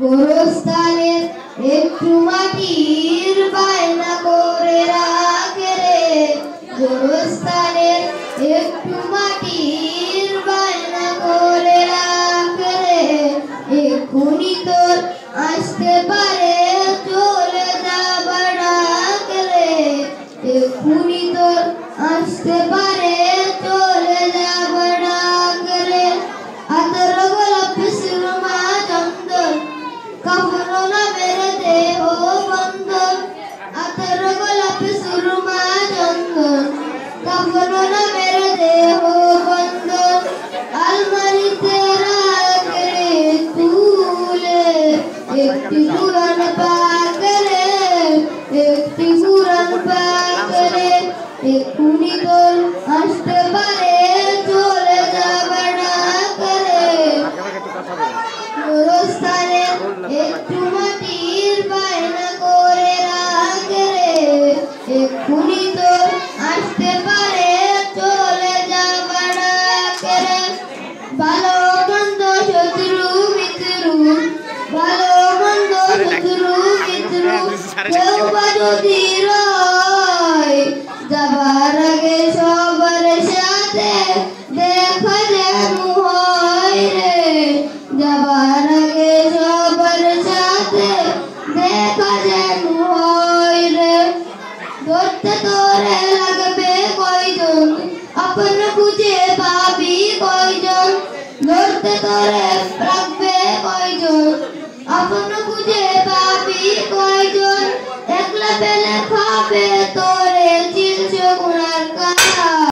গোরস্থানের একটু মাটির বায়না করে রাখে রে। গোরস্থানের একটু মাটির বায়না করে রাখে রে। এক্ষুনি তোর আসতে পারে চলে যাবার ডাকে রে। এক্ষুনি তোর আসতে পারে একটি পুরান পাকরে একটি পুরান পাকরে এক্ষুনি তোর আসতে পারে একটু মাটির রে আসতে পারে চলে যাবে না করে ভালো ভালো মন্দ শত্রু মিত্রু কেউ যাবার আগে সবার সাথে तोर लग पे कोई जोन। अपन कुछ पापी कोई जोन। दोस्त